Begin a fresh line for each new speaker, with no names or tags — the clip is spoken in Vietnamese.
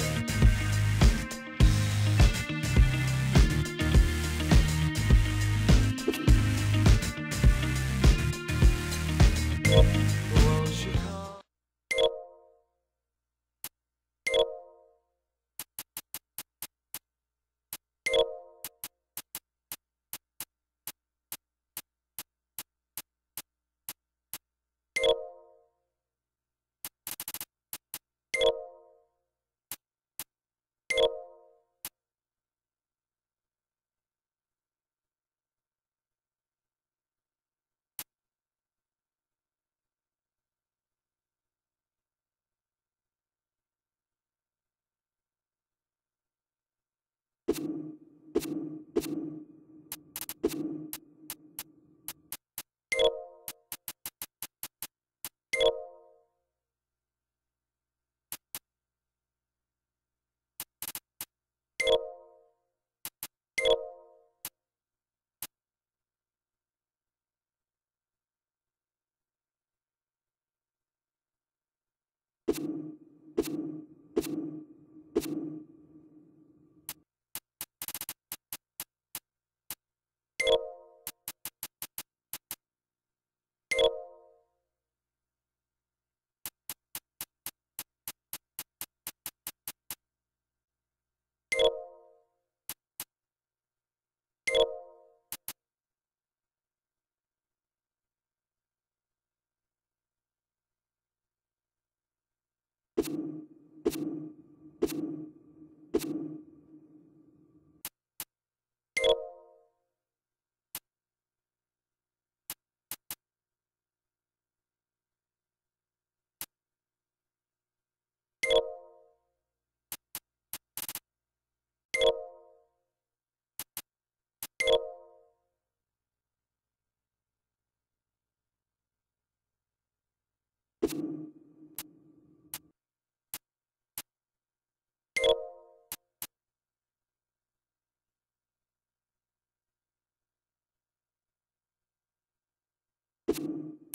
people. you you you